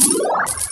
What?